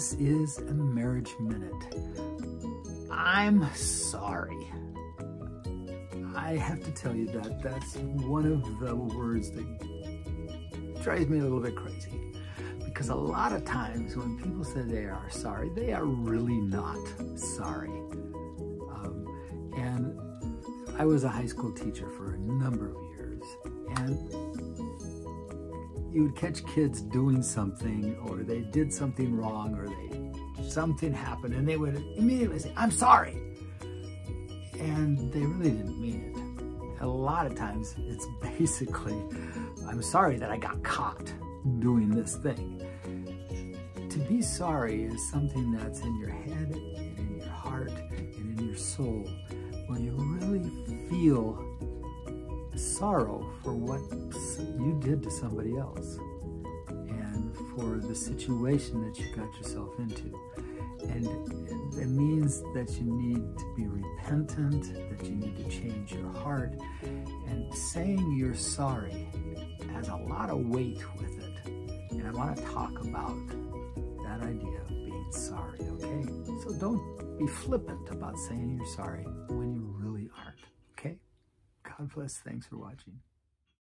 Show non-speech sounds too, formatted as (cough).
This is a marriage minute. I'm sorry. I have to tell you that that's one of the words that drives me a little bit crazy. Because a lot of times when people say they are sorry, they are really not sorry. Um, and I was a high school teacher for a number of years. And you would catch kids doing something or they did something wrong or they something happened and they would immediately say, I'm sorry. And they really didn't mean it. A lot of times it's (laughs) basically, I'm sorry that I got caught doing this thing. To be sorry is something that's in your head and in your heart and in your soul where you really feel sorrow for what you did to somebody else and for the situation that you got yourself into. And it means that you need to be repentant, that you need to change your heart. And saying you're sorry has a lot of weight with it. And I want to talk about that idea of being sorry, okay? So don't be flippant about saying you're sorry when you really aren't, okay? God bless. Thanks for watching.